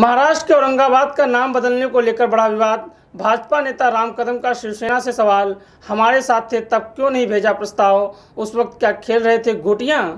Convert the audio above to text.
महाराष्ट्र के औरंगाबाद का नाम बदलने को लेकर बड़ा विवाद। भाजपा नेता राम कदम का शिवसेना से सवाल। हमारे साथ थे, तब क्यों नहीं भेजा प्रस्ताव? उस वक्त क्या खेल रहे थे गोटियाँ